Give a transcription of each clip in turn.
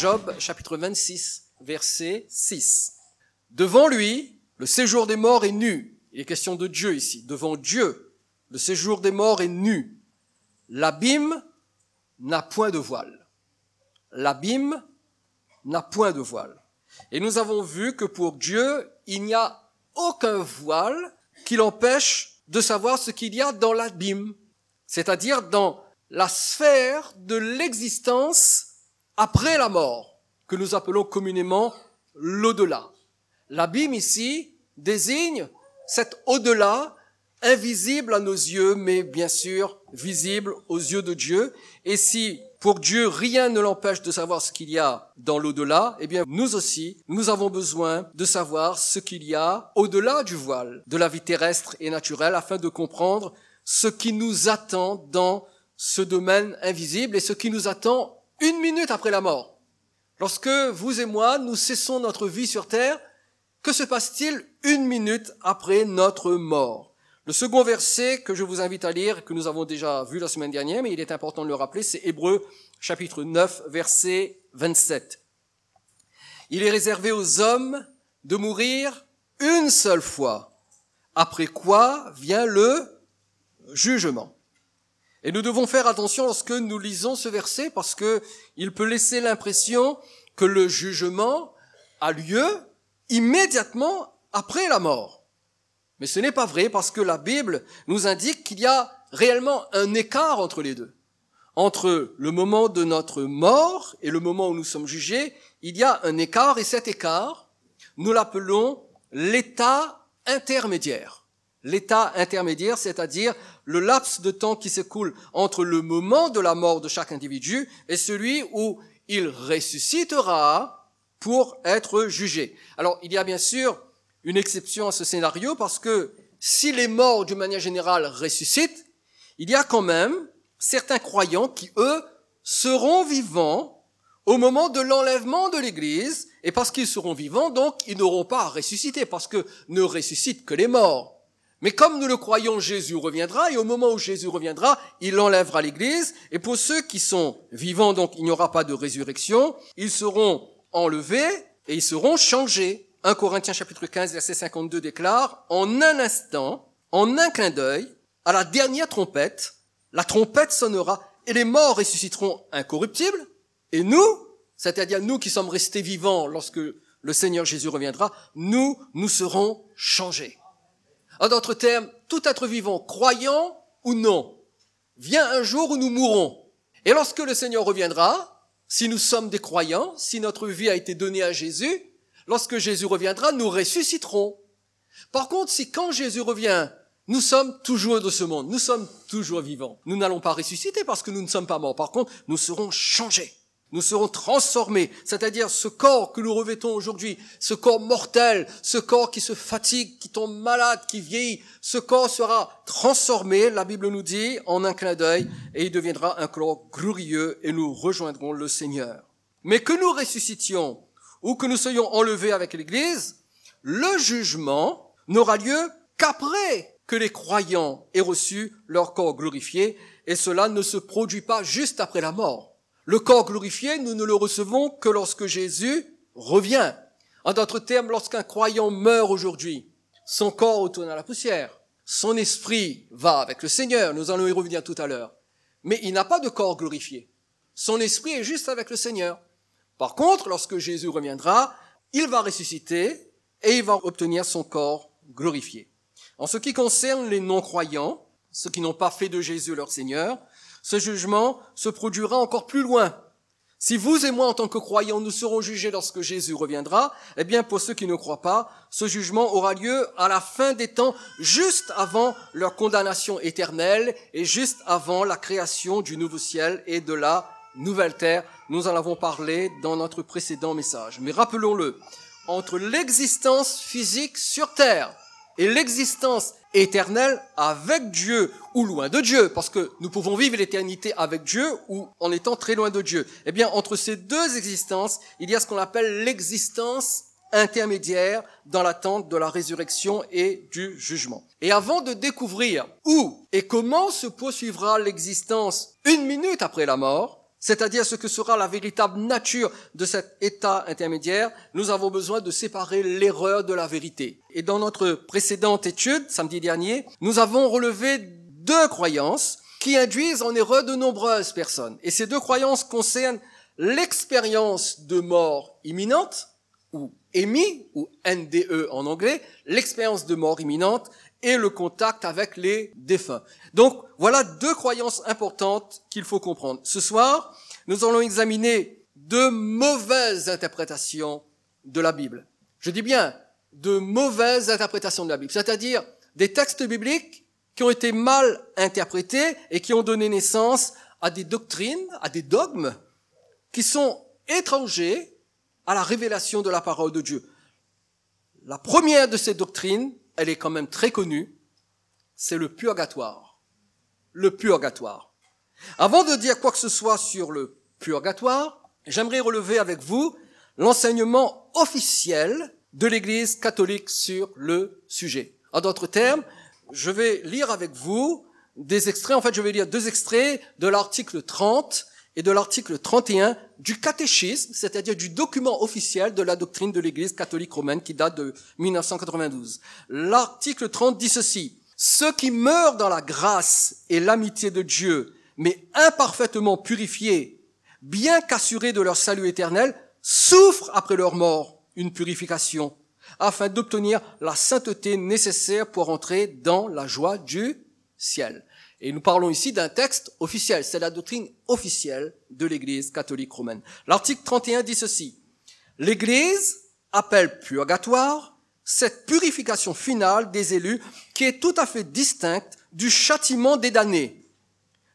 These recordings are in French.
Job chapitre 26, verset 6. Devant lui, le séjour des morts est nu. Il est question de Dieu ici. Devant Dieu, le séjour des morts est nu. L'abîme n'a point de voile. L'abîme n'a point de voile. Et nous avons vu que pour Dieu, il n'y a aucun voile qui l'empêche de savoir ce qu'il y a dans l'abîme, c'est-à-dire dans la sphère de l'existence après la mort, que nous appelons communément l'au-delà. L'abîme ici désigne cet au-delà invisible à nos yeux, mais bien sûr visible aux yeux de Dieu. Et si pour Dieu rien ne l'empêche de savoir ce qu'il y a dans l'au-delà, eh bien nous aussi, nous avons besoin de savoir ce qu'il y a au-delà du voile de la vie terrestre et naturelle afin de comprendre ce qui nous attend dans ce domaine invisible et ce qui nous attend une minute après la mort. Lorsque vous et moi, nous cessons notre vie sur terre, que se passe-t-il une minute après notre mort? Le second verset que je vous invite à lire, que nous avons déjà vu la semaine dernière, mais il est important de le rappeler, c'est Hébreu chapitre 9, verset 27. Il est réservé aux hommes de mourir une seule fois, après quoi vient le jugement. Et nous devons faire attention lorsque nous lisons ce verset parce que il peut laisser l'impression que le jugement a lieu immédiatement après la mort. Mais ce n'est pas vrai parce que la Bible nous indique qu'il y a réellement un écart entre les deux. Entre le moment de notre mort et le moment où nous sommes jugés, il y a un écart et cet écart, nous l'appelons l'état intermédiaire. L'état intermédiaire, c'est-à-dire le laps de temps qui s'écoule entre le moment de la mort de chaque individu et celui où il ressuscitera pour être jugé. Alors, il y a bien sûr une exception à ce scénario parce que si les morts, d'une manière générale, ressuscitent, il y a quand même certains croyants qui, eux, seront vivants au moment de l'enlèvement de l'Église, et parce qu'ils seront vivants, donc, ils n'auront pas à ressusciter, parce que ne ressuscitent que les morts. Mais comme nous le croyons, Jésus reviendra, et au moment où Jésus reviendra, il enlèvera l'Église, et pour ceux qui sont vivants, donc, il n'y aura pas de résurrection, ils seront enlevés, et ils seront changés. 1 Corinthiens chapitre 15 verset 52 déclare, en un instant, en un clin d'œil, à la dernière trompette, la trompette sonnera et les morts ressusciteront incorruptibles et nous, c'est-à-dire nous qui sommes restés vivants lorsque le Seigneur Jésus reviendra, nous, nous serons changés. En d'autres termes, tout être vivant, croyant ou non, vient un jour où nous mourrons. Et lorsque le Seigneur reviendra, si nous sommes des croyants, si notre vie a été donnée à Jésus, lorsque Jésus reviendra, nous ressusciterons. Par contre, si quand Jésus revient, nous sommes toujours de ce monde, nous sommes toujours vivants, nous n'allons pas ressusciter parce que nous ne sommes pas morts. Par contre, nous serons changés. Nous serons transformés, c'est-à-dire ce corps que nous revêtons aujourd'hui, ce corps mortel, ce corps qui se fatigue, qui tombe malade, qui vieillit, ce corps sera transformé, la Bible nous dit, en un clin d'œil, et il deviendra un corps glorieux, et nous rejoindrons le Seigneur. Mais que nous ressuscitions, ou que nous soyons enlevés avec l'Église, le jugement n'aura lieu qu'après que les croyants aient reçu leur corps glorifié, et cela ne se produit pas juste après la mort. Le corps glorifié, nous ne le recevons que lorsque Jésus revient. En d'autres termes, lorsqu'un croyant meurt aujourd'hui, son corps retourne à la poussière, son esprit va avec le Seigneur, nous allons y revenir tout à l'heure, mais il n'a pas de corps glorifié. Son esprit est juste avec le Seigneur. Par contre, lorsque Jésus reviendra, il va ressusciter et il va obtenir son corps glorifié. En ce qui concerne les non-croyants, ceux qui n'ont pas fait de Jésus leur Seigneur, ce jugement se produira encore plus loin. Si vous et moi, en tant que croyants, nous serons jugés lorsque Jésus reviendra, eh bien, pour ceux qui ne croient pas, ce jugement aura lieu à la fin des temps, juste avant leur condamnation éternelle et juste avant la création du nouveau ciel et de la nouvelle terre. Nous en avons parlé dans notre précédent message. Mais rappelons-le, entre l'existence physique sur terre et l'existence éternelle avec Dieu ou loin de Dieu, parce que nous pouvons vivre l'éternité avec Dieu ou en étant très loin de Dieu. Eh bien, entre ces deux existences, il y a ce qu'on appelle l'existence intermédiaire dans l'attente de la résurrection et du jugement. Et avant de découvrir où et comment se poursuivra l'existence une minute après la mort, c'est-à-dire ce que sera la véritable nature de cet état intermédiaire, nous avons besoin de séparer l'erreur de la vérité. Et dans notre précédente étude, samedi dernier, nous avons relevé deux croyances qui induisent en erreur de nombreuses personnes. Et ces deux croyances concernent l'expérience de mort imminente, ou EMI, ou NDE en anglais, l'expérience de mort imminente, et le contact avec les défunts. Donc voilà deux croyances importantes qu'il faut comprendre. Ce soir, nous allons examiner deux mauvaises interprétations de la Bible. Je dis bien de mauvaises interprétations de la Bible, c'est-à-dire des textes bibliques qui ont été mal interprétés et qui ont donné naissance à des doctrines, à des dogmes qui sont étrangers à la révélation de la parole de Dieu. La première de ces doctrines, elle est quand même très connue, c'est le purgatoire. Le purgatoire. Avant de dire quoi que ce soit sur le purgatoire, j'aimerais relever avec vous l'enseignement officiel de l'Église catholique sur le sujet. En d'autres termes, je vais lire avec vous des extraits, en fait je vais lire deux extraits de l'article 30 et de l'article 31 du catéchisme, c'est-à-dire du document officiel de la doctrine de l'Église catholique romaine qui date de 1992. L'article 30 dit ceci. Ceux qui meurent dans la grâce et l'amitié de Dieu, mais imparfaitement purifiés, bien qu'assurés de leur salut éternel, souffrent après leur mort une purification, afin d'obtenir la sainteté nécessaire pour entrer dans la joie du ciel. Et nous parlons ici d'un texte officiel, c'est la doctrine officielle de l'Église catholique romaine. L'article 31 dit ceci. L'Église appelle purgatoire cette purification finale des élus qui est tout à fait distincte du châtiment des damnés.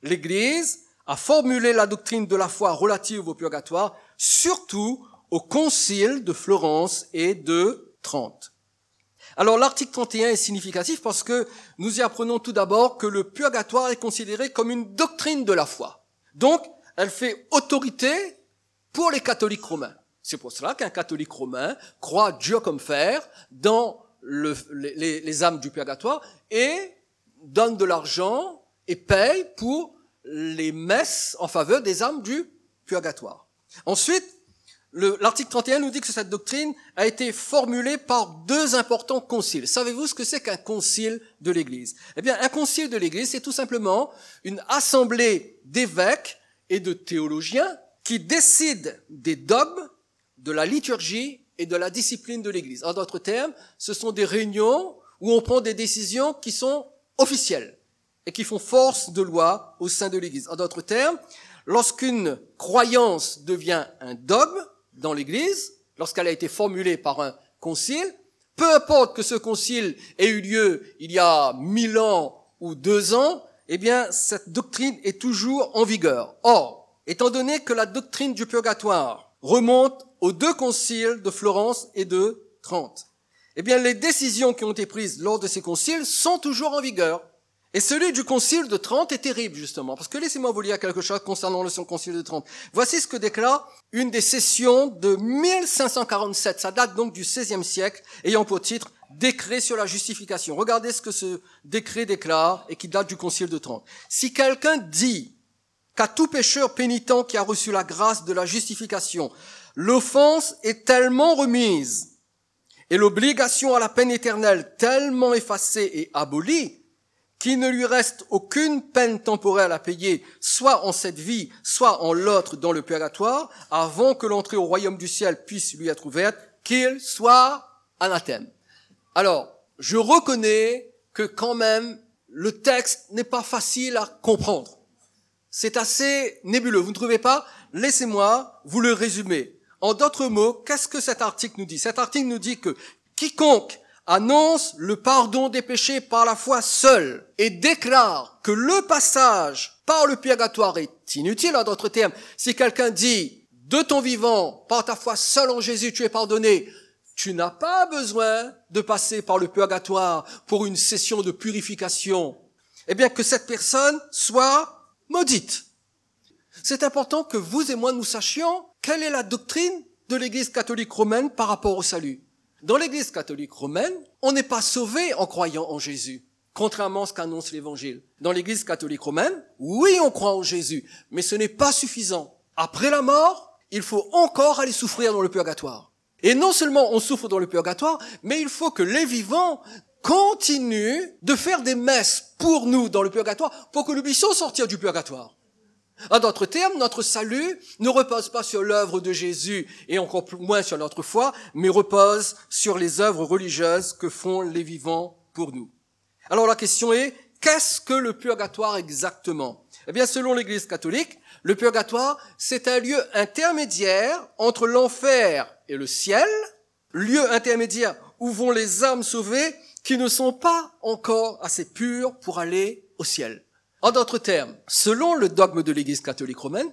L'Église a formulé la doctrine de la foi relative au purgatoire, surtout au concile de Florence et de Trente. Alors l'article 31 est significatif parce que nous y apprenons tout d'abord que le purgatoire est considéré comme une doctrine de la foi. Donc, elle fait autorité pour les catholiques romains. C'est pour cela qu'un catholique romain croit Dieu comme fer dans le, les, les, âmes du purgatoire et donne de l'argent et paye pour les messes en faveur des âmes du purgatoire. Ensuite, L'article 31 nous dit que cette doctrine a été formulée par deux importants conciles. Savez-vous ce que c'est qu'un concile de l'Église? Eh bien, un concile de l'Église, c'est tout simplement une assemblée d'évêques et de théologiens qui décident des dogmes, de la liturgie et de la discipline de l'Église. En d'autres termes, ce sont des réunions où on prend des décisions qui sont officielles et qui font force de loi au sein de l'Église. En d'autres termes, lorsqu'une croyance devient un dogme, dans l'Église, lorsqu'elle a été formulée par un concile, peu importe que ce concile ait eu lieu il y a mille ans ou deux ans, eh bien, cette doctrine est toujours en vigueur. Or, étant donné que la doctrine du purgatoire remonte aux deux conciles de Florence et de Trente, eh bien, les décisions qui ont été prises lors de ces conciles sont toujours en vigueur. Et celui du concile de Trente est terrible, justement, parce que laissez-moi vous lire quelque chose concernant le concile de Trente. Voici ce que déclare une des sessions de 1547, ça date donc du XVIe siècle, ayant pour titre Décret sur la justification. Regardez ce que ce décret déclare et qui date du concile de Trente. Si quelqu'un dit qu'à tout pécheur pénitent qui a reçu la grâce de la justification, l'offense est tellement remise et l'obligation à la peine éternelle tellement effacée et abolie, qu'il ne lui reste aucune peine temporelle à payer, soit en cette vie, soit en l'autre dans le purgatoire, avant que l'entrée au royaume du ciel puisse lui être ouverte, qu'il soit anathème. Alors, je reconnais que quand même, le texte n'est pas facile à comprendre. C'est assez nébuleux, vous ne trouvez pas? Laissez-moi vous le résumer. En d'autres mots, qu'est-ce que cet article nous dit? Cet article nous dit que quiconque annonce le pardon des péchés par la foi seule et déclare que le passage par le purgatoire est inutile, en d'autres termes, si quelqu'un dit de ton vivant, par ta foi seule en Jésus, tu es pardonné, tu n'as pas besoin de passer par le purgatoire pour une session de purification. Eh bien, que cette personne soit maudite. C'est important que vous et moi nous sachions quelle est la doctrine de l'Église catholique romaine par rapport au salut. Dans l'Église catholique romaine, on n'est pas sauvé en croyant en Jésus, contrairement à ce qu'annonce l'Évangile. Dans l'Église catholique romaine, oui, on croit en Jésus, mais ce n'est pas suffisant. après la mort, il faut encore aller souffrir dans le purgatoire. Et non seulement on souffre dans le purgatoire, mais il faut que les vivants continuent de faire des messes pour nous dans le purgatoire, pour que nous puissions sortir du purgatoire. En d'autres termes, notre salut ne repose pas sur l'œuvre de Jésus et encore moins sur notre foi, mais repose sur les œuvres religieuses que font les vivants pour nous. Alors la question est, qu'est-ce que le purgatoire exactement? Eh bien, selon l'Église catholique, le purgatoire, c'est un lieu intermédiaire entre l'enfer et le ciel, lieu intermédiaire où vont les âmes sauvées qui ne sont pas encore assez pures pour aller au ciel. En d'autres termes, selon le dogme de l'Église catholique romaine,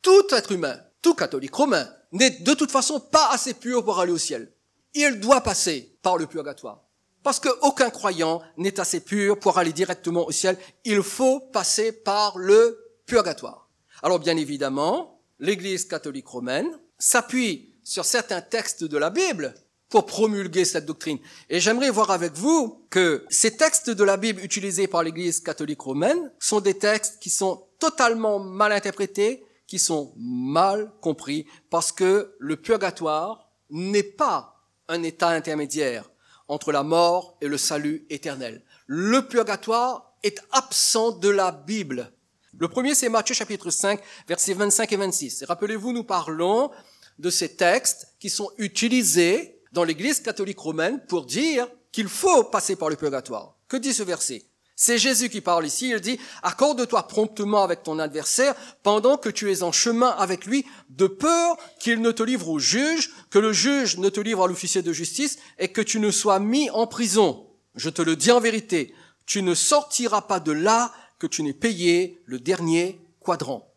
tout être humain, tout catholique romain, n'est de toute façon pas assez pur pour aller au ciel. Il doit passer par le purgatoire. Parce qu'aucun croyant n'est assez pur pour aller directement au ciel. Il faut passer par le purgatoire. Alors bien évidemment, l'Église catholique romaine s'appuie sur certains textes de la Bible pour promulguer cette doctrine. Et j'aimerais voir avec vous que ces textes de la Bible utilisés par l'Église catholique romaine sont des textes qui sont totalement mal interprétés, qui sont mal compris, parce que le purgatoire n'est pas un état intermédiaire entre la mort et le salut éternel. Le purgatoire est absent de la Bible. Le premier, c'est Matthieu chapitre 5, versets 25 et 26. rappelez-vous, nous parlons de ces textes qui sont utilisés dans l'Église catholique romaine pour dire qu'il faut passer par le purgatoire. Que dit ce verset? C'est Jésus qui parle ici. Il dit, accorde-toi promptement avec ton adversaire pendant que tu es en chemin avec lui, de peur qu'il ne te livre au juge, que le juge ne te livre à l'officier de justice et que tu ne sois mis en prison. Je te le dis en vérité, tu ne sortiras pas de là que tu n'aies payé le dernier quadrant.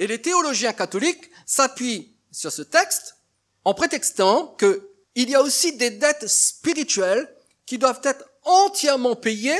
Et les théologiens catholiques s'appuient sur ce texte en prétextant que il y a aussi des dettes spirituelles qui doivent être entièrement payées.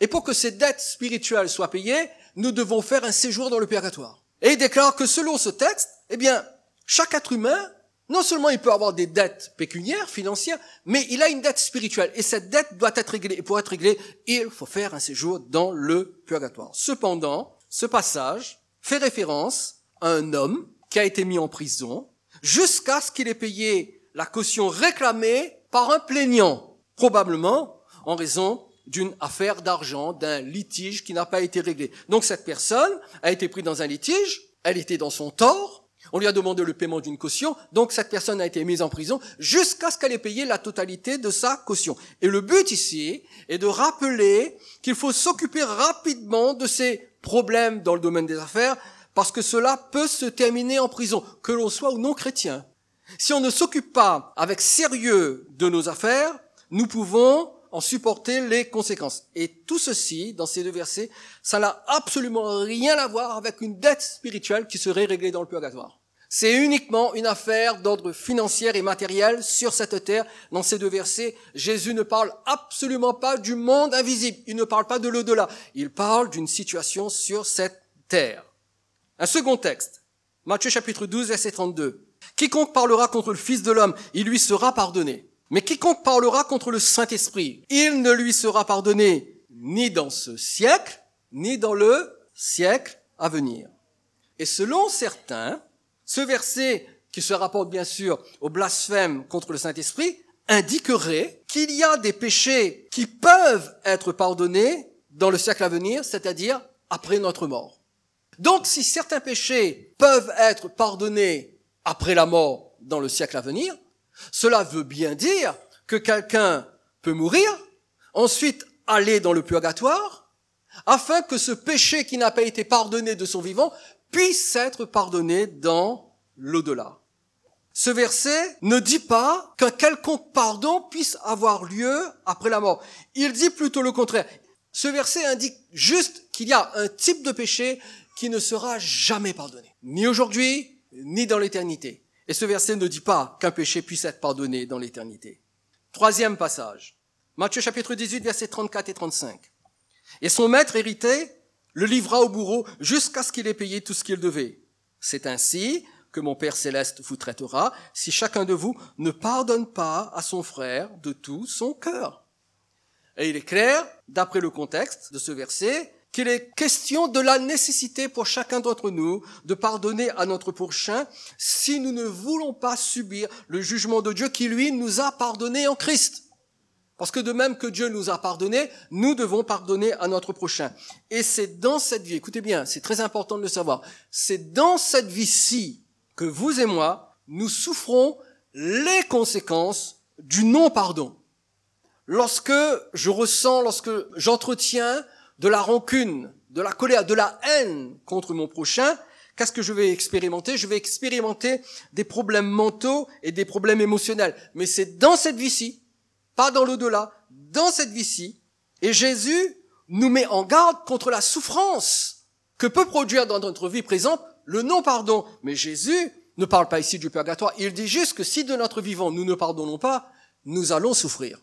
Et pour que ces dettes spirituelles soient payées, nous devons faire un séjour dans le purgatoire. Et il déclare que selon ce texte, eh bien, chaque être humain, non seulement il peut avoir des dettes pécuniaires, financières, mais il a une dette spirituelle. Et cette dette doit être réglée. Et pour être réglée, il faut faire un séjour dans le purgatoire. Cependant, ce passage fait référence à un homme qui a été mis en prison jusqu'à ce qu'il ait payé la caution réclamée par un plaignant, probablement en raison d'une affaire d'argent, d'un litige qui n'a pas été réglé. Donc cette personne a été prise dans un litige, elle était dans son tort, on lui a demandé le paiement d'une caution, donc cette personne a été mise en prison jusqu'à ce qu'elle ait payé la totalité de sa caution. Et le but ici est de rappeler qu'il faut s'occuper rapidement de ces problèmes dans le domaine des affaires, parce que cela peut se terminer en prison, que l'on soit ou non chrétien. Si on ne s'occupe pas avec sérieux de nos affaires, nous pouvons en supporter les conséquences. Et tout ceci, dans ces deux versets, ça n'a absolument rien à voir avec une dette spirituelle qui serait réglée dans le purgatoire. C'est uniquement une affaire d'ordre financier et matériel sur cette terre. Dans ces deux versets, Jésus ne parle absolument pas du monde invisible. Il ne parle pas de l'au-delà. Il parle d'une situation sur cette terre. Un second texte. Matthieu chapitre 12, verset 32. Quiconque parlera contre le Fils de l'homme, il lui sera pardonné. Mais quiconque parlera contre le Saint-Esprit, il ne lui sera pardonné ni dans ce siècle, ni dans le siècle à venir. Et selon certains, ce verset, qui se rapporte bien sûr au blasphème contre le Saint-Esprit, indiquerait qu'il y a des péchés qui peuvent être pardonnés dans le siècle à venir, c'est-à-dire après notre mort. Donc si certains péchés peuvent être pardonnés après la mort dans le siècle à venir, cela veut bien dire que quelqu'un peut mourir, ensuite aller dans le purgatoire, afin que ce péché qui n'a pas été pardonné de son vivant puisse être pardonné dans l'au-delà. Ce verset ne dit pas qu'un quelconque pardon puisse avoir lieu après la mort. Il dit plutôt le contraire. Ce verset indique juste qu'il y a un type de péché qui ne sera jamais pardonné. Ni aujourd'hui, ni dans l'éternité. Et ce verset ne dit pas qu'un péché puisse être pardonné dans l'éternité. Troisième passage. Matthieu chapitre 18, versets 34 et 35. Et son maître hérité le livra au bourreau jusqu'à ce qu'il ait payé tout ce qu'il devait. C'est ainsi que mon Père céleste vous traitera si chacun de vous ne pardonne pas à son frère de tout son cœur. Et il est clair, d'après le contexte de ce verset, qu'il est question de la nécessité pour chacun d'entre nous de pardonner à notre prochain si nous ne voulons pas subir le jugement de Dieu qui, lui, nous a pardonné en Christ. Parce que de même que Dieu nous a pardonné, nous devons pardonner à notre prochain. Et c'est dans cette vie, écoutez bien, c'est très important de le savoir, c'est dans cette vie-ci que vous et moi, nous souffrons les conséquences du non-pardon. Lorsque je ressens, lorsque j'entretiens de la rancune, de la colère, de la haine contre mon prochain, qu'est-ce que je vais expérimenter? Je vais expérimenter des problèmes mentaux et des problèmes émotionnels. Mais c'est dans cette vie-ci, pas dans l'au-delà, dans cette vie-ci. Et Jésus nous met en garde contre la souffrance que peut produire dans notre vie présente le non-pardon. Mais Jésus ne parle pas ici du purgatoire. Il dit juste que si de notre vivant nous ne pardonnons pas, nous allons souffrir.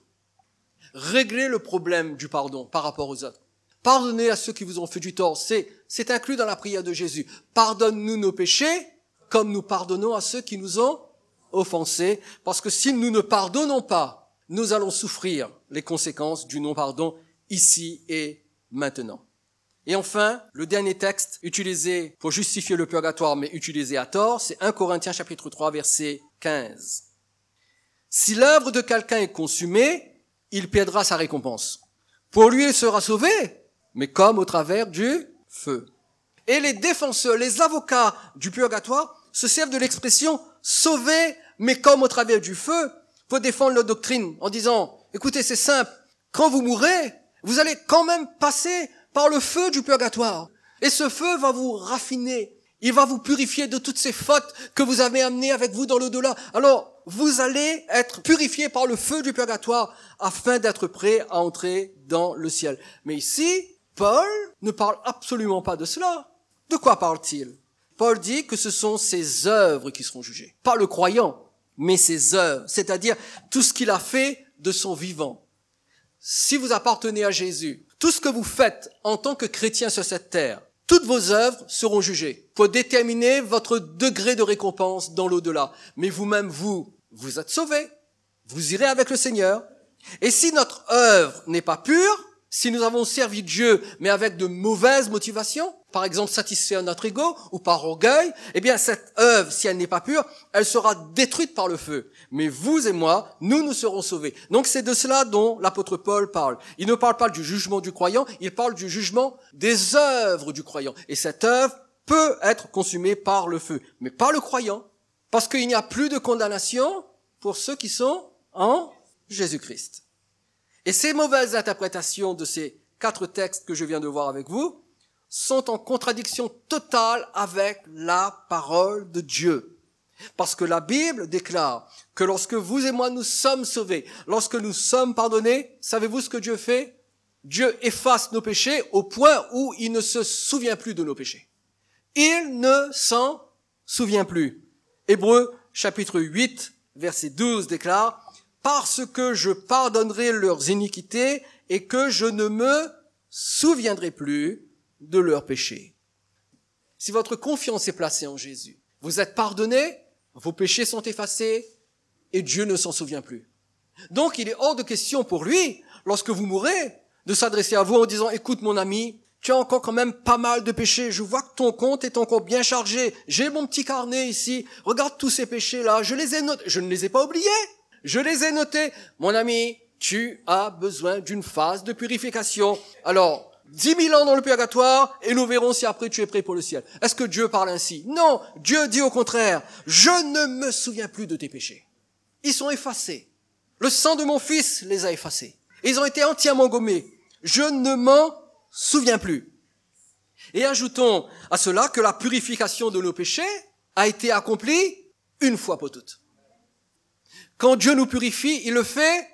Régler le problème du pardon par rapport aux autres. Pardonnez à ceux qui vous ont fait du tort. C'est, inclus dans la prière de Jésus. Pardonne-nous nos péchés comme nous pardonnons à ceux qui nous ont offensés. Parce que si nous ne pardonnons pas, nous allons souffrir les conséquences du non-pardon ici et maintenant. Et enfin, le dernier texte utilisé pour justifier le purgatoire, mais utilisé à tort, c'est 1 Corinthiens chapitre 3 verset 15. Si l'œuvre de quelqu'un est consumée, il perdra sa récompense. Pour lui, il sera sauvé, mais comme au travers du feu. Et les défenseurs, les avocats du purgatoire se servent de l'expression sauver, mais comme au travers du feu, pour défendre leur doctrine en disant, écoutez, c'est simple, quand vous mourrez, vous allez quand même passer par le feu du purgatoire. Et ce feu va vous raffiner. Il va vous purifier de toutes ces fautes que vous avez amenées avec vous dans l'au-delà. Alors, vous allez être purifié par le feu du purgatoire afin d'être prêt à entrer dans le ciel. Mais ici, Paul ne parle absolument pas de cela. De quoi parle-t-il? Paul dit que ce sont ses œuvres qui seront jugées. Pas le croyant, mais ses œuvres, c'est-à-dire tout ce qu'il a fait de son vivant. Si vous appartenez à Jésus, tout ce que vous faites en tant que chrétien sur cette terre, toutes vos œuvres seront jugées pour déterminer votre degré de récompense dans l'au-delà. Mais vous-même, vous, vous êtes sauvés. Vous irez avec le Seigneur. Et si notre œuvre n'est pas pure, si nous avons servi Dieu, mais avec de mauvaises motivations, par exemple satisfaire notre ego ou par orgueil, eh bien cette œuvre, si elle n'est pas pure, elle sera détruite par le feu. Mais vous et moi, nous nous serons sauvés. Donc c'est de cela dont l'apôtre Paul parle. Il ne parle pas du jugement du croyant, il parle du jugement des œuvres du croyant. Et cette œuvre peut être consumée par le feu, mais pas le croyant, parce qu'il n'y a plus de condamnation pour ceux qui sont en Jésus-Christ. Et ces mauvaises interprétations de ces quatre textes que je viens de voir avec vous sont en contradiction totale avec la parole de Dieu. Parce que la Bible déclare que lorsque vous et moi nous sommes sauvés, lorsque nous sommes pardonnés, savez-vous ce que Dieu fait? Dieu efface nos péchés au point où il ne se souvient plus de nos péchés. Il ne s'en souvient plus. Hébreu chapitre 8 verset 12 déclare parce que je pardonnerai leurs iniquités et que je ne me souviendrai plus de leurs péchés. Si votre confiance est placée en Jésus, vous êtes pardonné, vos péchés sont effacés et Dieu ne s'en souvient plus. Donc il est hors de question pour lui, lorsque vous mourrez, de s'adresser à vous en disant, écoute mon ami, tu as encore quand même pas mal de péchés. Je vois que ton compte est encore bien chargé. J'ai mon petit carnet ici. Regarde tous ces péchés-là. Je les ai notés. Je ne les ai pas oubliés. Je les ai notés. Mon ami, tu as besoin d'une phase de purification. Alors, dix mille ans dans le purgatoire et nous verrons si après tu es prêt pour le ciel. Est-ce que Dieu parle ainsi? Non, Dieu dit au contraire, je ne me souviens plus de tes péchés. Ils sont effacés. Le sang de mon fils les a effacés. Ils ont été entièrement gommés. Je ne m'en souviens plus. Et ajoutons à cela que la purification de nos péchés a été accomplie une fois pour toutes. Quand Dieu nous purifie, il le fait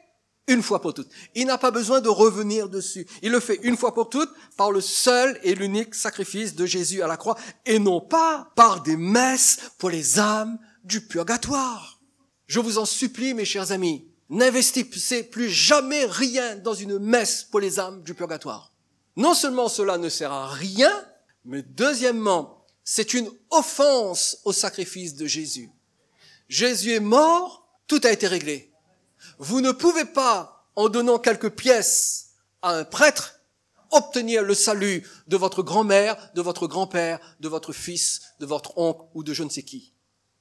une fois pour toutes. Il n'a pas besoin de revenir dessus. Il le fait une fois pour toutes par le seul et l'unique sacrifice de Jésus à la croix et non pas par des messes pour les âmes du purgatoire. Je vous en supplie, mes chers amis, n'investissez plus jamais rien dans une messe pour les âmes du purgatoire. Non seulement cela ne sert à rien, mais deuxièmement, c'est une offense au sacrifice de Jésus. Jésus est mort tout a été réglé. Vous ne pouvez pas, en donnant quelques pièces à un prêtre, obtenir le salut de votre grand-mère, de votre grand-père, de votre fils, de votre oncle ou de je ne sais qui.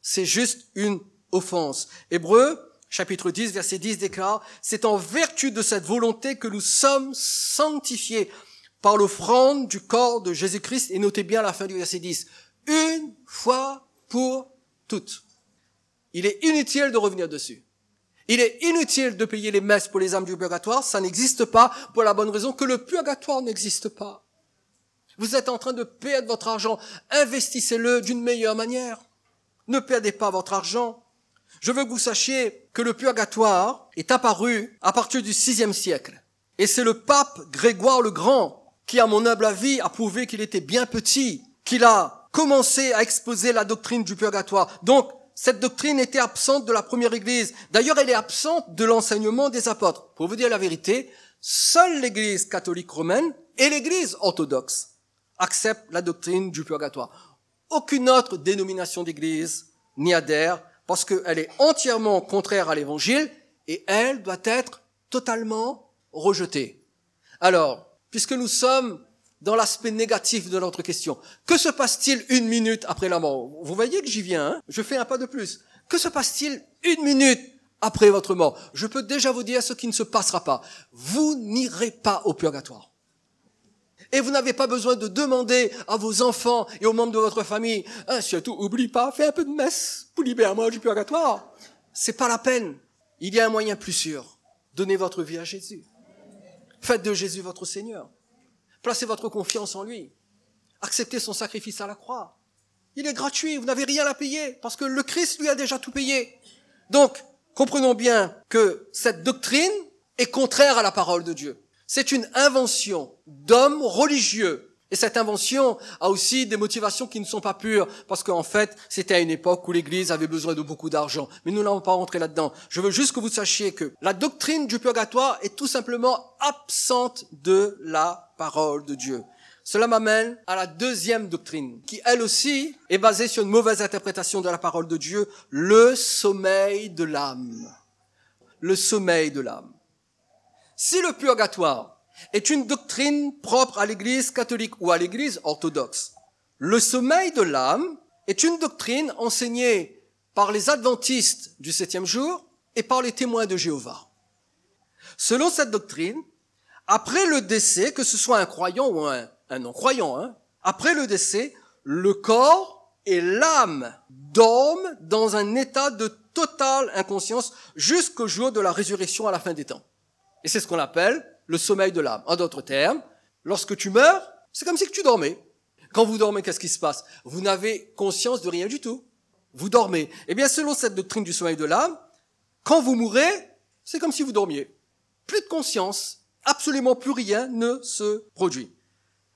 C'est juste une offense. Hébreu, chapitre 10, verset 10 déclare, c'est en vertu de cette volonté que nous sommes sanctifiés par l'offrande du corps de Jésus-Christ. Et notez bien la fin du verset 10. Une fois pour toutes. Il est inutile de revenir dessus. Il est inutile de payer les messes pour les âmes du purgatoire, ça n'existe pas pour la bonne raison que le purgatoire n'existe pas. Vous êtes en train de perdre votre argent, investissez-le d'une meilleure manière. Ne perdez pas votre argent. Je veux que vous sachiez que le purgatoire est apparu à partir du sixième siècle. Et c'est le pape Grégoire le Grand qui, à mon humble avis, a prouvé qu'il était bien petit, qu'il a commencé à exposer la doctrine du purgatoire. Donc, cette doctrine était absente de la première église. D'ailleurs, elle est absente de l'enseignement des apôtres. Pour vous dire la vérité, seule l'église catholique romaine et l'église orthodoxe acceptent la doctrine du purgatoire. Aucune autre dénomination d'église n'y adhère parce qu'elle est entièrement contraire à l'évangile et elle doit être totalement rejetée. Alors, puisque nous sommes dans l'aspect négatif de notre question. Que se passe-t-il une minute après la mort? Vous voyez que j'y viens, hein? Je fais un pas de plus. Que se passe-t-il une minute après votre mort? Je peux déjà vous dire ce qui ne se passera pas. Vous n'irez pas au purgatoire. Et vous n'avez pas besoin de demander à vos enfants et aux membres de votre famille, ah, surtout, oublie pas, fais un peu de messe pour libérer moi du purgatoire. C'est pas la peine. Il y a un moyen plus sûr. Donnez votre vie à Jésus. Faites de Jésus votre Seigneur. Placez votre confiance en lui. Acceptez son sacrifice à la croix. Il est gratuit, vous n'avez rien à payer, parce que le Christ lui a déjà tout payé. Donc, comprenons bien que cette doctrine est contraire à la parole de Dieu. C'est une invention d'hommes religieux et cette invention a aussi des motivations qui ne sont pas pures, parce qu'en fait, c'était à une époque où l'Église avait besoin de beaucoup d'argent. Mais nous n'allons pas rentrer là-dedans. Je veux juste que vous sachiez que la doctrine du purgatoire est tout simplement absente de la parole de Dieu. Cela m'amène à la deuxième doctrine, qui elle aussi est basée sur une mauvaise interprétation de la parole de Dieu, le sommeil de l'âme. Le sommeil de l'âme. Si le purgatoire est une doctrine propre à l'Église catholique ou à l'Église orthodoxe. Le sommeil de l'âme est une doctrine enseignée par les adventistes du septième jour et par les témoins de Jéhovah. Selon cette doctrine, après le décès, que ce soit un croyant ou un, non-croyant, hein, après le décès, le corps et l'âme dorment dans un état de totale inconscience jusqu'au jour de la résurrection à la fin des temps. Et c'est ce qu'on appelle le sommeil de l'âme. En d'autres termes, lorsque tu meurs, c'est comme si tu dormais. Quand vous dormez, qu'est-ce qui se passe? Vous n'avez conscience de rien du tout. Vous dormez. Eh bien, selon cette doctrine du sommeil de l'âme, quand vous mourrez, c'est comme si vous dormiez. Plus de conscience, absolument plus rien ne se produit.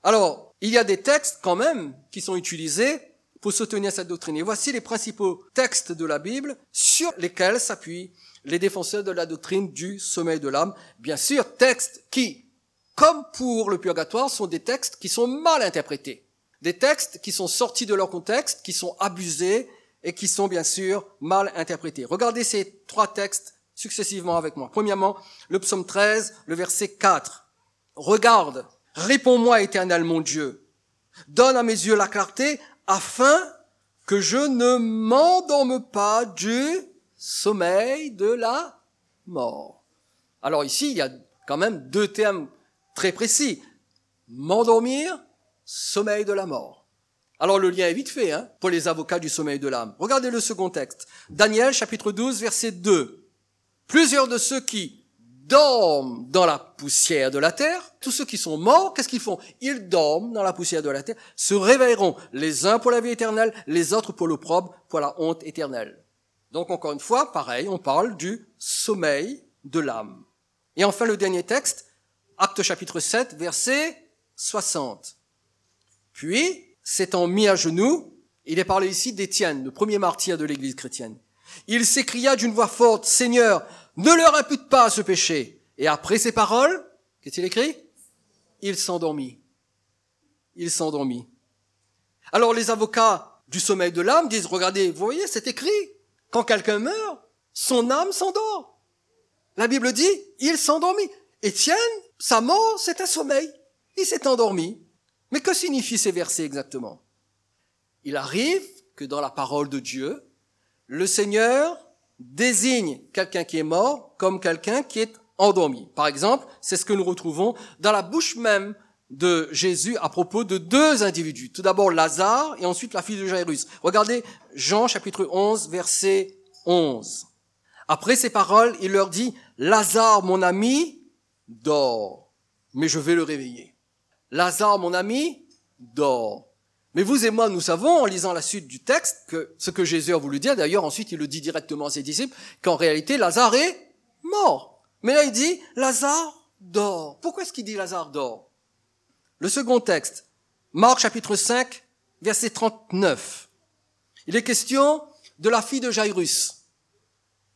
Alors, il y a des textes quand même qui sont utilisés pour soutenir cette doctrine. Et voici les principaux textes de la Bible sur lesquels s'appuie les défenseurs de la doctrine du sommeil de l'âme. Bien sûr, textes qui, comme pour le purgatoire, sont des textes qui sont mal interprétés. Des textes qui sont sortis de leur contexte, qui sont abusés et qui sont bien sûr mal interprétés. Regardez ces trois textes successivement avec moi. Premièrement, le psaume 13, le verset 4. Regarde, réponds-moi éternel mon Dieu. Donne à mes yeux la clarté afin que je ne m'endorme pas du sommeil de la mort. Alors ici, il y a quand même deux termes très précis. M'endormir, sommeil de la mort. Alors le lien est vite fait hein, pour les avocats du sommeil de l'âme. Regardez le second texte. Daniel chapitre 12 verset 2. Plusieurs de ceux qui dorment dans la poussière de la terre, tous ceux qui sont morts, qu'est-ce qu'ils font? Ils dorment dans la poussière de la terre, se réveilleront les uns pour la vie éternelle, les autres pour l'opprobre, pour la honte éternelle. Donc encore une fois, pareil, on parle du sommeil de l'âme. Et enfin le dernier texte, Acte chapitre 7, verset 60. Puis, s'étant mis à genoux, il est parlé ici d'Étienne, le premier martyr de l'Église chrétienne. Il s'écria d'une voix forte, Seigneur, ne leur impute pas ce péché. Et après ces paroles, qu'est-il écrit? Il s'endormit. Il s'endormit. Alors les avocats du sommeil de l'âme disent, regardez, vous voyez, c'est écrit, quand quelqu'un meurt, son âme s'endort. La Bible dit, il s'endormit. Étienne, sa mort, c'est un sommeil. Il s'est endormi. Mais que signifient ces versets exactement? Il arrive que dans la parole de Dieu, le Seigneur désigne quelqu'un qui est mort comme quelqu'un qui est endormi. Par exemple, c'est ce que nous retrouvons dans la bouche même de Jésus à propos de deux individus. Tout d'abord Lazare et ensuite la fille de Jairus. Regardez Jean chapitre 11 verset 11. Après ces paroles, il leur dit, Lazare mon ami dort, mais je vais le réveiller. Lazare mon ami dort. Mais vous et moi, nous savons, en lisant la suite du texte, que ce que Jésus a voulu dire, d'ailleurs ensuite il le dit directement à ses disciples, qu'en réalité Lazare est mort. Mais là il dit, Lazare dort. Pourquoi est-ce qu'il dit Lazare dort? Le second texte, Marc chapitre 5, verset 39. Il est question de la fille de Jairus.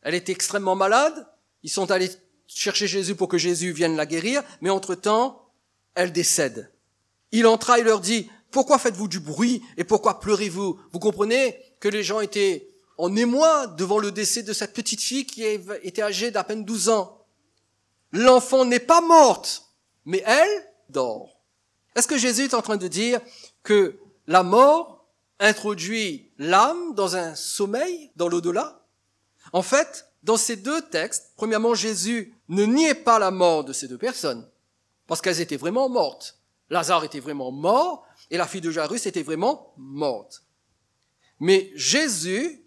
Elle était extrêmement malade. Ils sont allés chercher Jésus pour que Jésus vienne la guérir, mais entre-temps, elle décède. Il entra et leur dit, pourquoi faites-vous du bruit et pourquoi pleurez-vous? Vous comprenez que les gens étaient en émoi devant le décès de cette petite fille qui était âgée d'à peine 12 ans. L'enfant n'est pas morte, mais elle dort. Est-ce que Jésus est en train de dire que la mort introduit l'âme dans un sommeil, dans l'au-delà? En fait, dans ces deux textes, premièrement, Jésus ne niait pas la mort de ces deux personnes, parce qu'elles étaient vraiment mortes. Lazare était vraiment mort, et la fille de Jairus était vraiment morte. Mais Jésus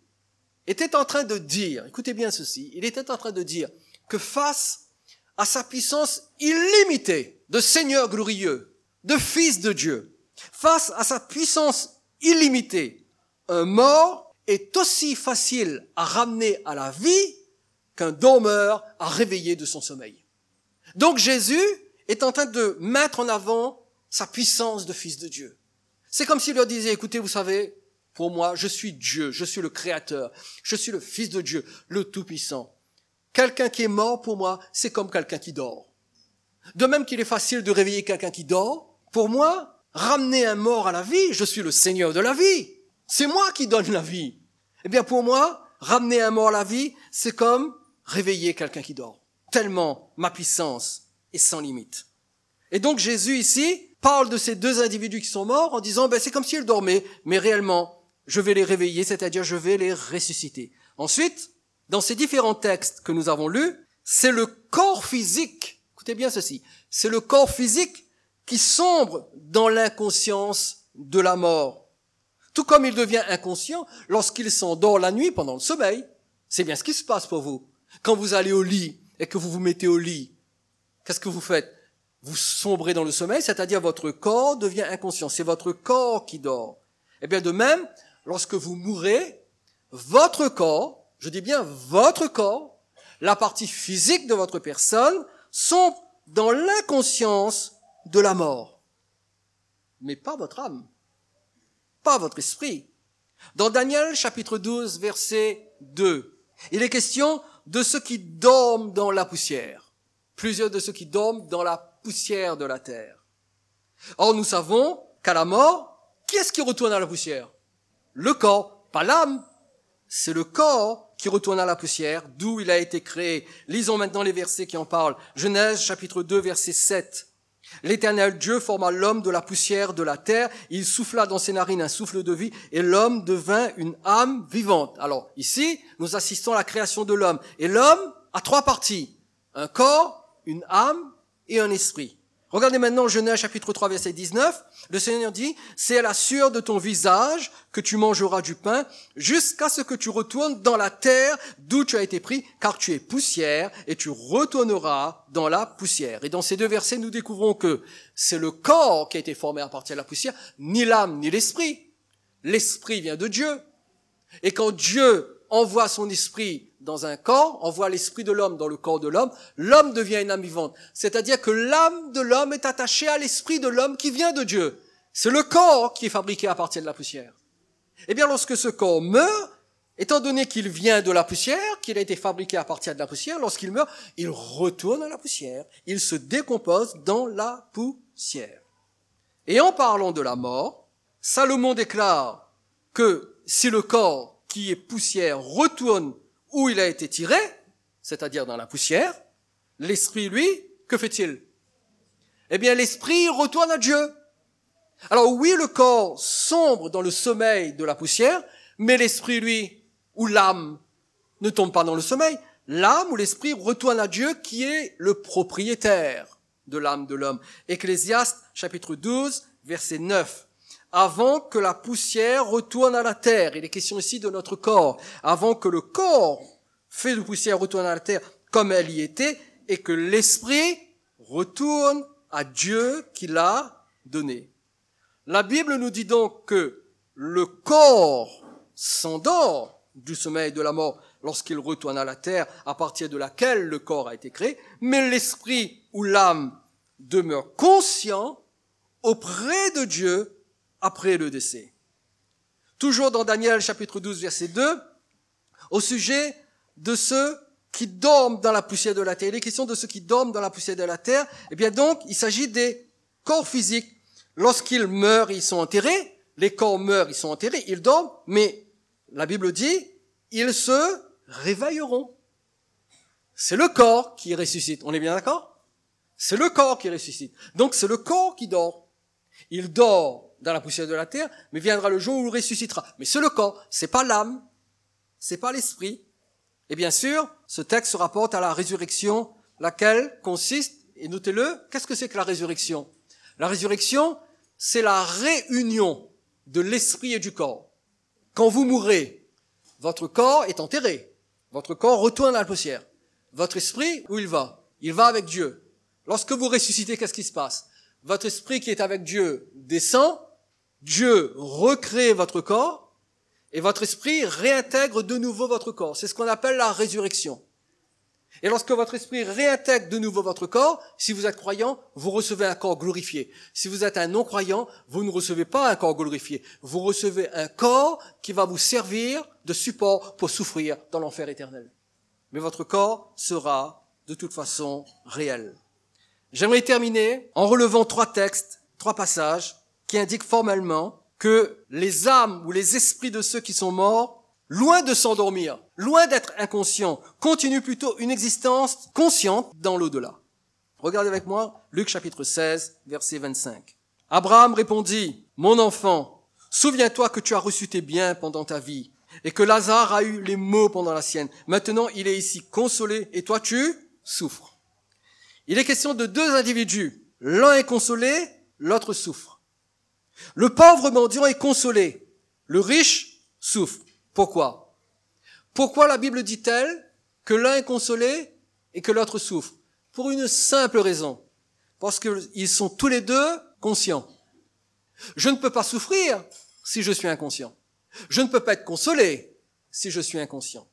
était en train de dire, écoutez bien ceci, il était en train de dire que face à sa puissance illimitée de Seigneur glorieux, de fils de Dieu, face à sa puissance illimitée, un mort est aussi facile à ramener à la vie qu'un dormeur à réveiller de son sommeil. Donc Jésus est en train de mettre en avant sa puissance de fils de Dieu. C'est comme s'il leur disait, écoutez, vous savez, pour moi, je suis Dieu, je suis le Créateur, je suis le Fils de Dieu, le Tout-Puissant. Quelqu'un qui est mort, pour moi, c'est comme quelqu'un qui dort. De même qu'il est facile de réveiller quelqu'un qui dort, pour moi, ramener un mort à la vie, je suis le Seigneur de la vie. C'est moi qui donne la vie. Eh bien, pour moi, ramener un mort à la vie, c'est comme réveiller quelqu'un qui dort. Tellement ma puissance est sans limite. Et donc Jésus ici parle de ces deux individus qui sont morts en disant, ben, c'est comme s'ils dormaient, mais réellement, je vais les réveiller, c'est-à-dire je vais les ressusciter. Ensuite, dans ces différents textes que nous avons lus, c'est le corps physique, écoutez bien ceci, c'est le corps physique qui sombre dans l'inconscience de la mort. Tout comme il devient inconscient lorsqu'il s'endort la nuit pendant le sommeil. C'est bien ce qui se passe pour vous. Quand vous allez au lit et que vous vous mettez au lit, qu'est-ce que vous faites? Vous sombrez dans le sommeil, c'est-à-dire votre corps devient inconscient. C'est votre corps qui dort. Eh bien de même, lorsque vous mourrez, votre corps, je dis bien votre corps, la partie physique de votre personne, sombre dans l'inconscience de la mort. Mais pas votre âme, pas votre esprit. Dans Daniel chapitre 12 verset 2, il est question de ceux qui dorment dans la poussière. Plusieurs de ceux qui dorment dans la de la terre. Or, nous savons qu'à la mort, qui est-ce qui retourne à la poussière? Le corps, pas l'âme. C'est le corps qui retourne à la poussière, d'où il a été créé. Lisons maintenant les versets qui en parlent. Genèse chapitre 2 verset 7. L'éternel Dieu forma l'homme de la poussière de la terre, il souffla dans ses narines un souffle de vie, et l'homme devint une âme vivante. Alors ici, nous assistons à la création de l'homme. Et l'homme a trois parties. Un corps, une âme et un esprit. Regardez maintenant Genèse chapitre 3 verset 19. Le Seigneur dit, c'est à la sueur de ton visage que tu mangeras du pain jusqu'à ce que tu retournes dans la terre d'où tu as été pris, car tu es poussière et tu retourneras dans la poussière. Et dans ces deux versets, nous découvrons que c'est le corps qui a été formé à partir de la poussière, ni l'âme, ni l'esprit. L'esprit vient de Dieu. Et quand Dieu envoie son esprit dans un corps, envoie l'esprit de l'homme dans le corps de l'homme, l'homme devient une âme vivante. C'est-à-dire que l'âme de l'homme est attachée à l'esprit de l'homme qui vient de Dieu. C'est le corps qui est fabriqué à partir de la poussière. Eh bien, lorsque ce corps meurt, étant donné qu'il vient de la poussière, qu'il a été fabriqué à partir de la poussière, lorsqu'il meurt, il retourne à la poussière, il se décompose dans la poussière. Et en parlant de la mort, Salomon déclare que si le corps qui est poussière retourne où il a été tiré, c'est-à-dire dans la poussière, l'esprit, lui, que fait-il? Eh bien l'esprit retourne à Dieu. Alors oui, le corps sombre dans le sommeil de la poussière, mais l'esprit, lui, ou l'âme, ne tombe pas dans le sommeil. L'âme ou l'esprit retourne à Dieu qui est le propriétaire de l'âme de l'homme. Ecclésiaste chapitre 12, verset 9. Avant que la poussière retourne à la terre, il est question ici de notre corps, avant que le corps fait de poussière retourne à la terre comme elle y était, et que l'esprit retourne à Dieu qui l'a donné. La Bible nous dit donc que le corps s'endort du sommeil de la mort lorsqu'il retourne à la terre à partir de laquelle le corps a été créé, mais l'esprit ou l'âme demeure conscient auprès de Dieu après le décès. Toujours dans Daniel chapitre 12 verset 2, au sujet de ceux qui dorment dans la poussière de la terre. Il est question de ceux qui dorment dans la poussière de la terre. Eh bien donc, il s'agit des corps physiques. Lorsqu'ils meurent, ils sont enterrés. Les corps meurent, ils sont enterrés. Ils dorment, mais la Bible dit, ils se réveilleront. C'est le corps qui ressuscite. On est bien d'accord? C'est le corps qui ressuscite. Donc c'est le corps qui dort. Il dort dans la poussière de la terre, mais viendra le jour où il ressuscitera. Mais c'est le corps, c'est pas l'âme, c'est pas l'esprit. Et bien sûr, ce texte se rapporte à la résurrection, laquelle consiste, et notez-le, qu'est-ce que c'est que la résurrection? La résurrection, c'est la réunion de l'esprit et du corps. Quand vous mourrez, votre corps est enterré. Votre corps retourne à la poussière. Votre esprit, où il va? Il va avec Dieu. Lorsque vous ressuscitez, qu'est-ce qui se passe? Votre esprit qui est avec Dieu descend, Dieu recrée votre corps, et votre esprit réintègre de nouveau votre corps. C'est ce qu'on appelle la résurrection. Et lorsque votre esprit réintègre de nouveau votre corps, si vous êtes croyant, vous recevez un corps glorifié. Si vous êtes un non-croyant, vous ne recevez pas un corps glorifié. Vous recevez un corps qui va vous servir de support pour souffrir dans l'enfer éternel. Mais votre corps sera de toute façon réel. J'aimerais terminer en relevant trois textes, trois passages qui indiquent formellement que les âmes ou les esprits de ceux qui sont morts, loin de s'endormir, loin d'être inconscients, continuent plutôt une existence consciente dans l'au-delà. Regardez avec moi Luc chapitre 16, verset 25. Abraham répondit, Mon enfant, souviens-toi que tu as reçu tes biens pendant ta vie, et que Lazare a eu les maux pendant la sienne. Maintenant, il est ici consolé, et toi tu souffres. Il est question de deux individus. L'un est consolé, l'autre souffre. Le pauvre mendiant est consolé. Le riche souffre. Pourquoi? Pourquoi la Bible dit-elle que l'un est consolé et que l'autre souffre? Pour une simple raison. Parce qu'ils sont tous les deux conscients. Je ne peux pas souffrir si je suis inconscient. Je ne peux pas être consolé si je suis inconscient.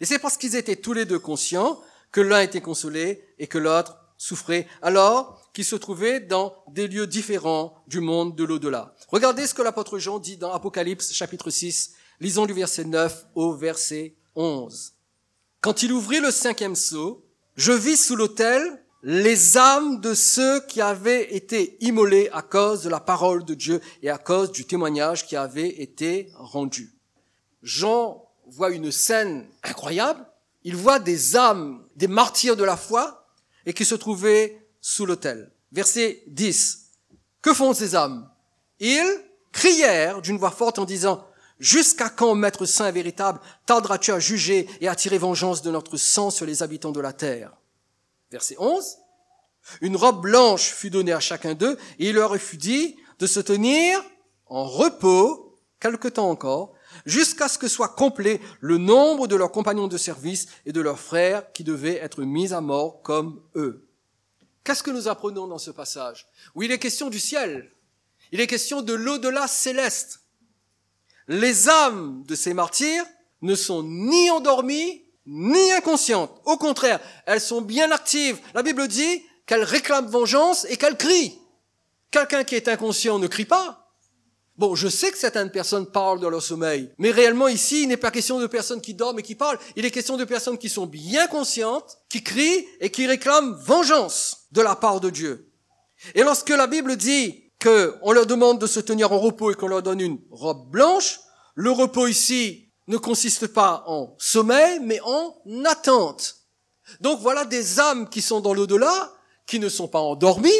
Et c'est parce qu'ils étaient tous les deux conscients que l'un était consolé et que l'autre souffrait. Alors, qui se trouvaient dans des lieux différents du monde de l'au-delà. Regardez ce que l'apôtre Jean dit dans Apocalypse chapitre 6, lisons du verset 9 au verset 11. Quand il ouvrit le cinquième sceau, je vis sous l'autel les âmes de ceux qui avaient été immolés à cause de la parole de Dieu et à cause du témoignage qui avait été rendu. Jean voit une scène incroyable. Il voit des âmes, des martyrs de la foi, et qui se trouvaient sous l'autel. Verset 10. Que font ces âmes Ils crièrent d'une voix forte en disant, Jusqu'à quand, Maître saint véritable, tarderas-tu à juger et à tirer vengeance de notre sang sur les habitants de la terre? Verset 11. Une robe blanche fut donnée à chacun d'eux, et il leur fut dit de se tenir en repos quelque temps encore, jusqu'à ce que soit complet le nombre de leurs compagnons de service et de leurs frères qui devaient être mis à mort comme eux. Qu'est-ce que nous apprenons dans ce passage? Oui, il est question du ciel. Il est question de l'au-delà céleste. Les âmes de ces martyrs ne sont ni endormies ni inconscientes. Au contraire, elles sont bien actives. La Bible dit qu'elles réclament vengeance et qu'elles crient. Quelqu'un qui est inconscient ne crie pas. Bon, je sais que certaines personnes parlent dans leur sommeil, mais réellement ici, il n'est pas question de personnes qui dorment et qui parlent, il est question de personnes qui sont bien conscientes, qui crient et qui réclament vengeance de la part de Dieu. Et lorsque la Bible dit qu'on leur demande de se tenir en repos et qu'on leur donne une robe blanche, le repos ici ne consiste pas en sommeil, mais en attente. Donc voilà des âmes qui sont dans l'au-delà, qui ne sont pas endormies,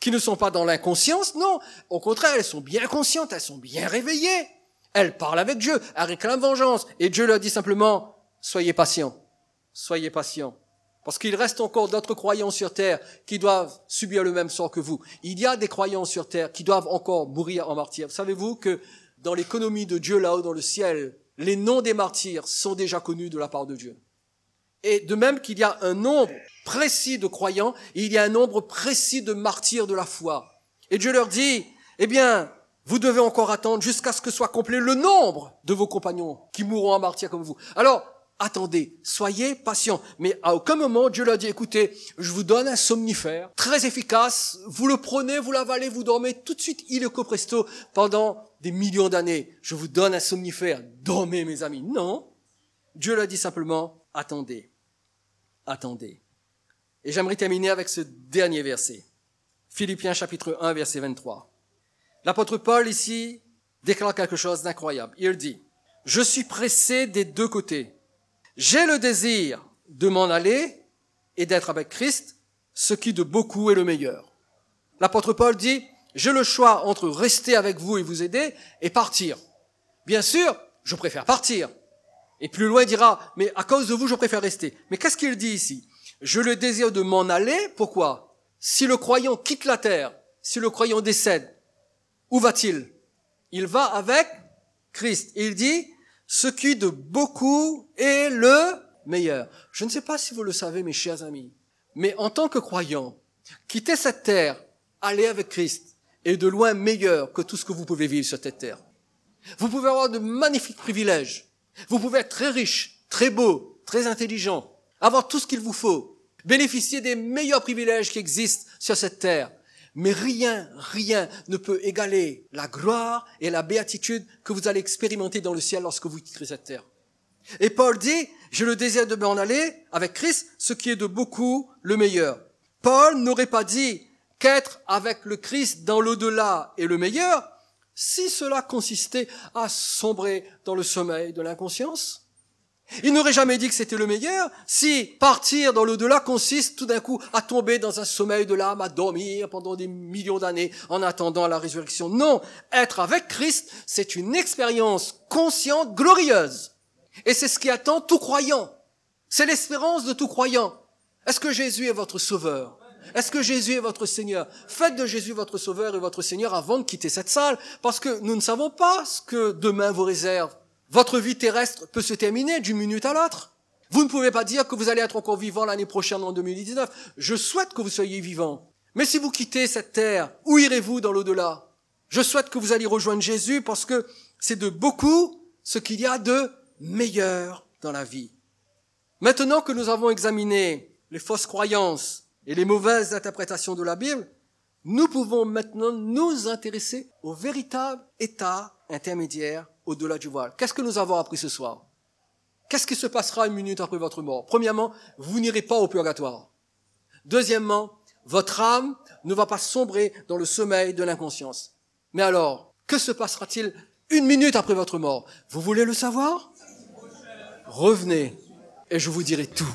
qui ne sont pas dans l'inconscience, non. Au contraire, elles sont bien conscientes, elles sont bien réveillées. Elles parlent avec Dieu, elles réclament vengeance. Et Dieu leur dit simplement, soyez patients, soyez patients. Parce qu'il reste encore d'autres croyants sur terre qui doivent subir le même sort que vous. Il y a des croyants sur terre qui doivent encore mourir en martyr. Savez-vous que dans l'économie de Dieu là-haut dans le ciel, les noms des martyrs sont déjà connus de la part de Dieu? Et de même qu'il y a un nombre précis de croyants, il y a un nombre précis de martyrs de la foi. Et Dieu leur dit, eh bien, vous devez encore attendre jusqu'à ce que soit complet le nombre de vos compagnons qui mourront en martyr comme vous. Alors, attendez, soyez patients. Mais à aucun moment, Dieu leur dit, écoutez, je vous donne un somnifère très efficace, vous le prenez, vous l'avalez, vous dormez tout de suite, il est presto, pendant des millions d'années. Je vous donne un somnifère, dormez mes amis. Non. Dieu leur dit simplement, attendez, attendez. Et j'aimerais terminer avec ce dernier verset. Philippiens chapitre 1, verset 23. L'apôtre Paul ici déclare quelque chose d'incroyable. Il dit, je suis pressé des deux côtés. J'ai le désir de m'en aller et d'être avec Christ, ce qui de beaucoup est le meilleur. L'apôtre Paul dit, j'ai le choix entre rester avec vous et vous aider et partir. Bien sûr, je préfère partir. Et plus loin, il dira, mais à cause de vous, je préfère rester. Mais qu'est-ce qu'il dit ici Je le désire de m'en aller. Pourquoi? Si le croyant quitte la terre, si le croyant décède, où va-t-il? Il va avec Christ. il dit, ce qui de beaucoup est le meilleur. Je ne sais pas si vous le savez, mes chers amis, mais en tant que croyant, quitter cette terre, aller avec Christ, est de loin meilleur que tout ce que vous pouvez vivre sur cette terre. Vous pouvez avoir de magnifiques privilèges. Vous pouvez être très riche, très beau, très intelligent, avoir tout ce qu'il vous faut, bénéficier des meilleurs privilèges qui existent sur cette terre. Mais rien, rien ne peut égaler la gloire et la béatitude que vous allez expérimenter dans le ciel lorsque vous quitterez cette terre. Et Paul dit, j'ai le désir de m'en aller avec Christ, ce qui est de beaucoup le meilleur. Paul n'aurait pas dit qu'être avec le Christ dans l'au-delà est le meilleur, si cela consistait à sombrer dans le sommeil de l'inconscience. Il n'aurait jamais dit que c'était le meilleur si partir dans l'au-delà consiste tout d'un coup à tomber dans un sommeil de l'âme, à dormir pendant des millions d'années en attendant la résurrection. Non, être avec Christ, c'est une expérience consciente, glorieuse. Et c'est ce qui attend tout croyant. C'est l'espérance de tout croyant. Est-ce que Jésus est votre sauveur? Est-ce que Jésus est votre Seigneur? Faites de Jésus votre Sauveur et votre Seigneur avant de quitter cette salle, parce que nous ne savons pas ce que demain vous réserve. Votre vie terrestre peut se terminer d'une minute à l'autre. Vous ne pouvez pas dire que vous allez être encore vivant l'année prochaine en 2019. Je souhaite que vous soyez vivant. Mais si vous quittez cette terre, où irez-vous dans l'au-delà? Je souhaite que vous alliez rejoindre Jésus parce que c'est de beaucoup ce qu'il y a de meilleur dans la vie. Maintenant que nous avons examiné les fausses croyances, et les mauvaises interprétations de la Bible, nous pouvons maintenant nous intéresser au véritable état intermédiaire au-delà du voile. Qu'est-ce que nous avons appris ce soir? Qu'est-ce qui se passera une minute après votre mort? Premièrement, vous n'irez pas au purgatoire. Deuxièmement, votre âme ne va pas sombrer dans le sommeil de l'inconscience. Mais alors, que se passera-t-il une minute après votre mort? Vous voulez le savoir? Revenez et je vous dirai tout.